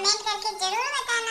Comment करके जरूर बताना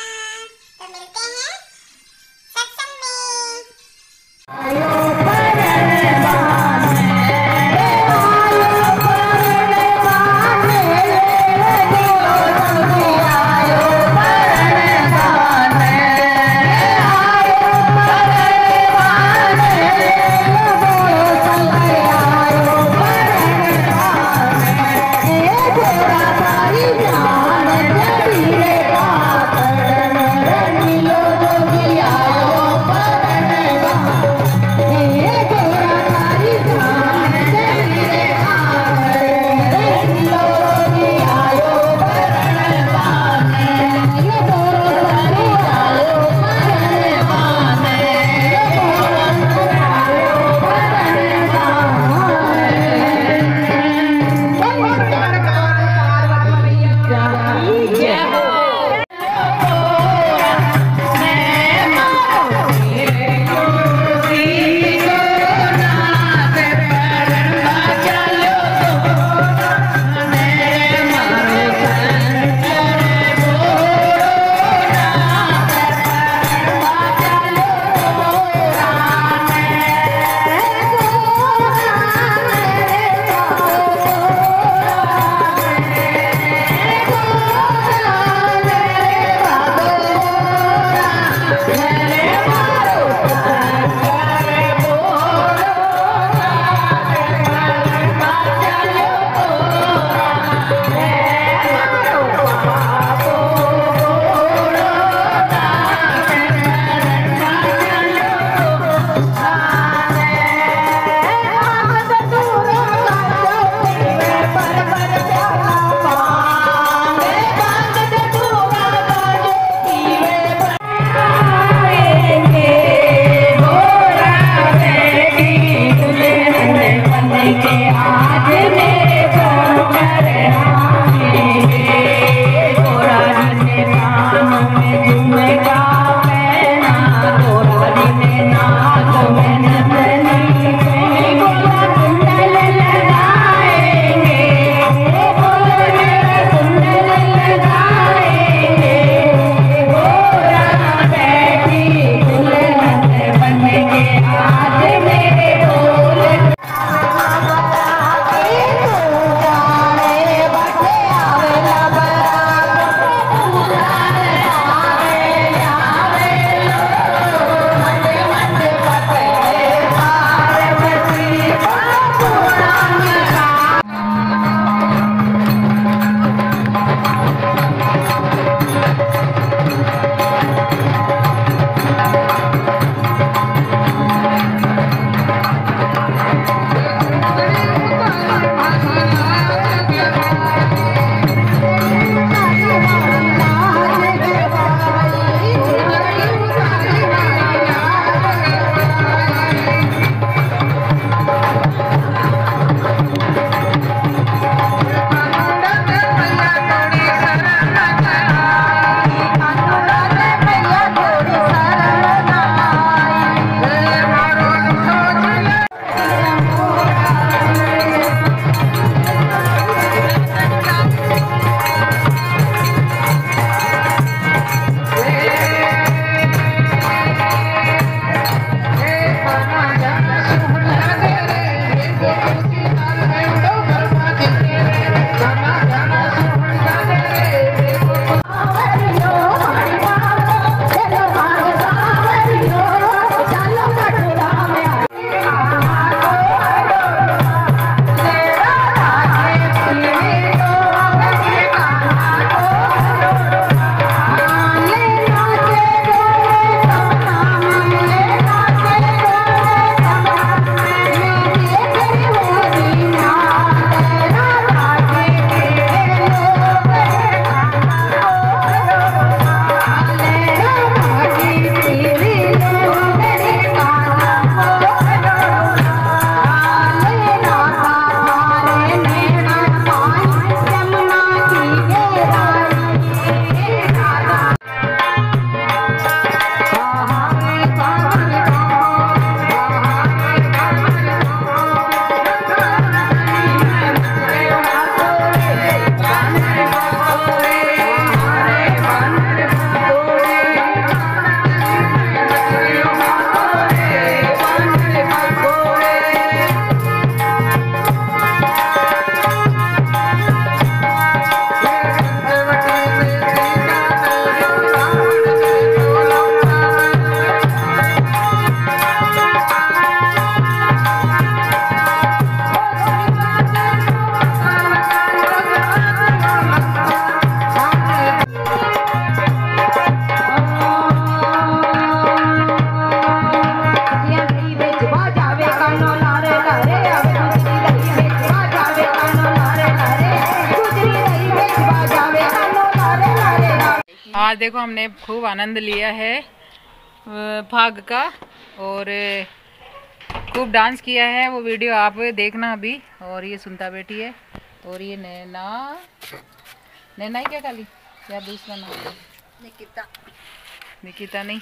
आज देखो हमने खूब आनंद लिया है फाग का और खूब डांस किया है वो वीडियो आप देखना अभी और ये सुनता बेटी है और ये नैना नैना ही क्या खाली या दूसरा नाम? निकिता। निकिता नहीं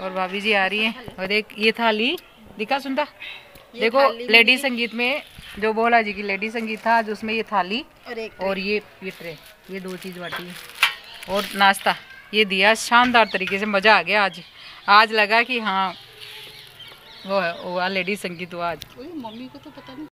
और भाभी जी आ रही हैं और एक ये थाली दिखा सुनता? देखो लेडी संगीत में जो बोला जी की लेडी संगीत था आज उसमें ये थाली और एक और ये ये ट्रे ये दो चीज़ बांटी है। और नाश्ता। ये दिया शानदार तरीके से, मज़ा आ गया आज। आज लगा कि हाँ वो है, वो लेडी संगीत हुआ आज। मम्मी को तो पता नहीं